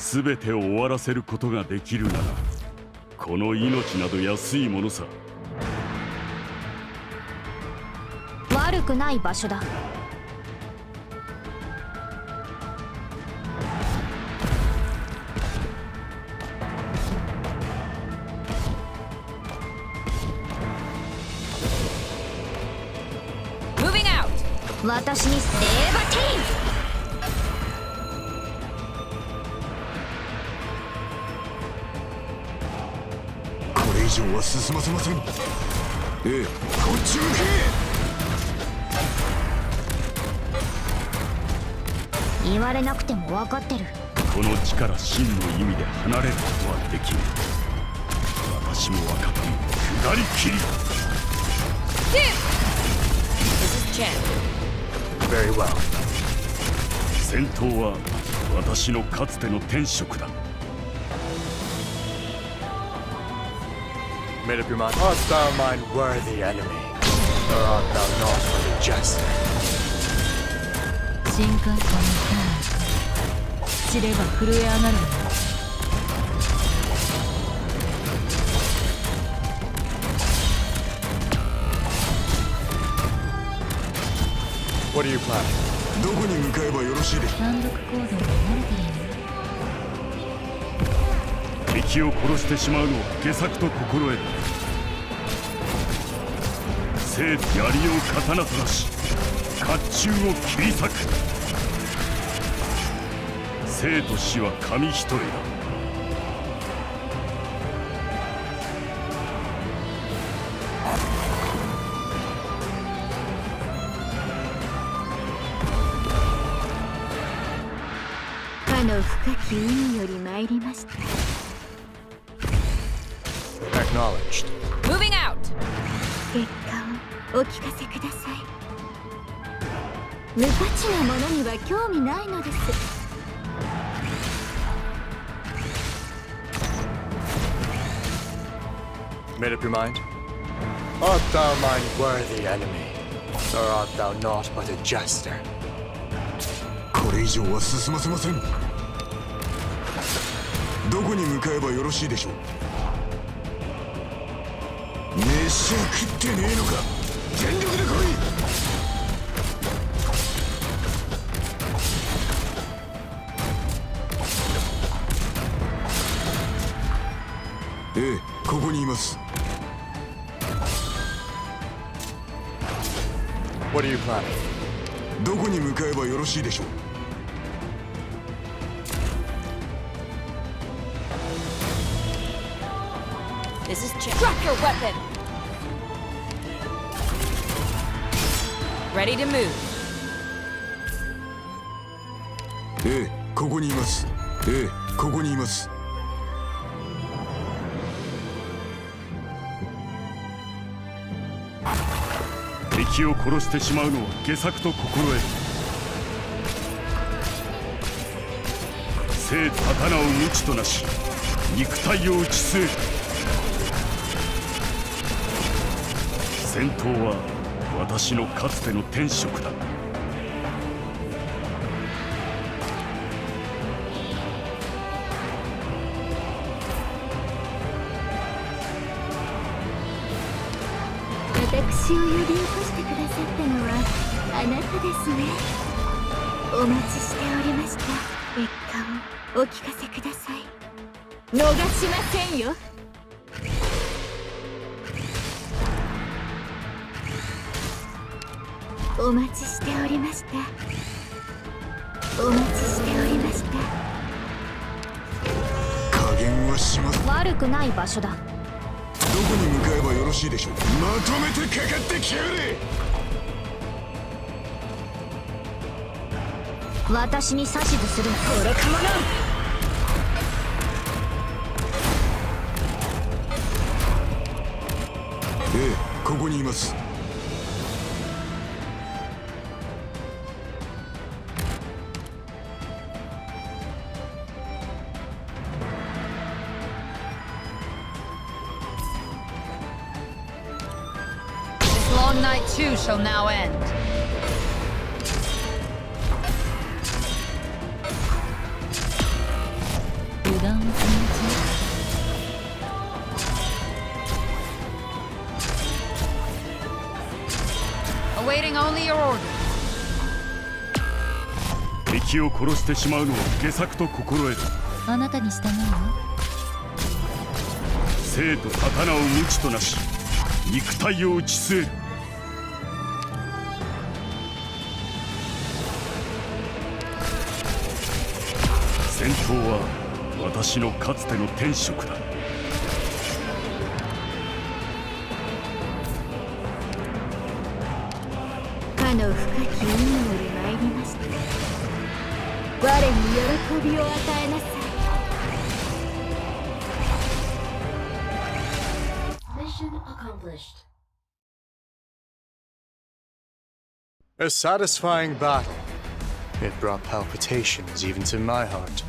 全てを終わらせることができるならこの命など安いものさ。悪くない場所だ。Moving out! 私にセーバテこ以上は進ませません。ええこっち向ィ言われなくても分かってる。この地から真の意味で離れることはできぬ。私も分かった。下りきり。This is Chen. け Very well 戦闘は私のかつての天職だ Made up your mind Art thou mine worthy enemy Or art thou not but a jester 新幹線の知れば震え上がるわ What are you planning? どこに向かえばよろしいでしょ単独行動に慣れてるよ敵を殺してしまうのは下策と心得る。生やりよう刀となし甲冑を切り裂く。生と死は紙一重だ。かの深き海より参りました。Acknowledged Moving out! 結果をお聞かせください無価値なものには興味ないのです Made up your mind? Art thou mine worthy enemy? Or art thou not but a jester? これ以上は進ませませんどこに向かえばよろしいでしょう 飯は食ってねえのか。全力で来い。ええここにいます。What are you planning? どこに向かえばよろしいでしょう This is Chen. Drop your weapon! Ready to move. ええここにいますええここにいます敵を殺してしまうのは下策と心得る生刀を無知となし肉体を打ち据え戦闘は私のかつての天職だ。私を呼び起こしてくださったのはあなたですね。お待ちしておりました。結果をお聞かせください。逃しませんよ。お待ちしておりました。お待ちしておりました。加減はします。悪くない場所だ。どこに向かえばよろしいでしょう。まとめてかかってきやがれ。私に指図する。愚か者ええここにいます「Your night too shall now end. Awaiting only your orders. 敵を殺してしまうのを下策と心得るあなたに従うわ生と刀を無知となし肉体を打ち据える戦闘は私のかつての天職だかの深き海より参りました我に喜びを与えなさい Mission accomplished. A satisfying battle. It brought palpitations even to my heart.